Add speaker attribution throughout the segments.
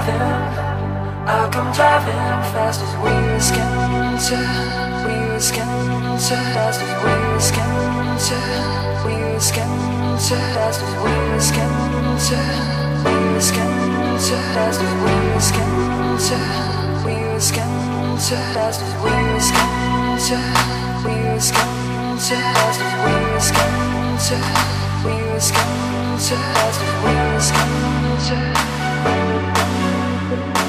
Speaker 1: driving, I'll come driving fast as we can to, we can to, fast as we can to, we can to, fast as we can to, we can to, fast as we can to, we can to, fast as we can to, we can to, fast as we can to, we can to, fast as we can to. Thank you.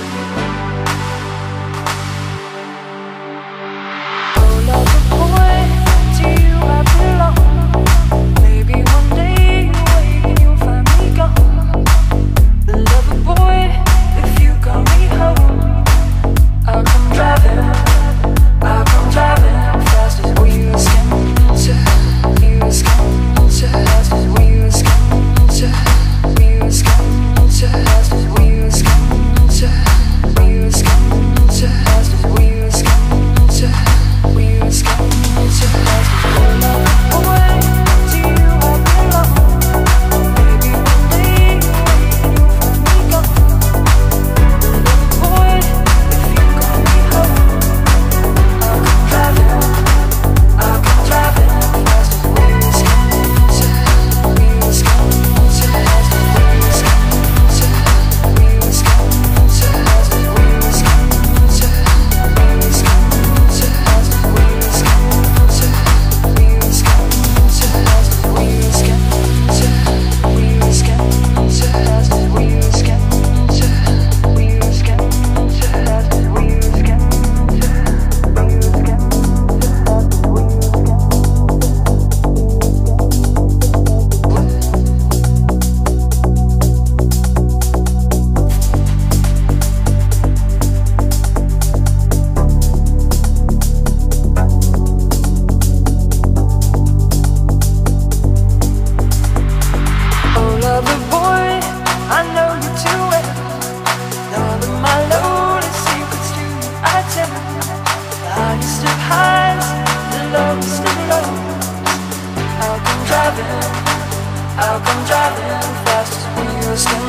Speaker 1: I'll come driving fast as wheels can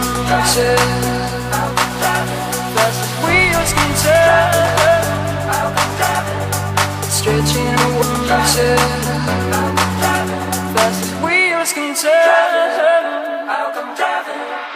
Speaker 1: turn. I'll come driving fast as wheels can turn. I'll come driving stretching a wonder. Fast as wheels can turn. I'll come driving.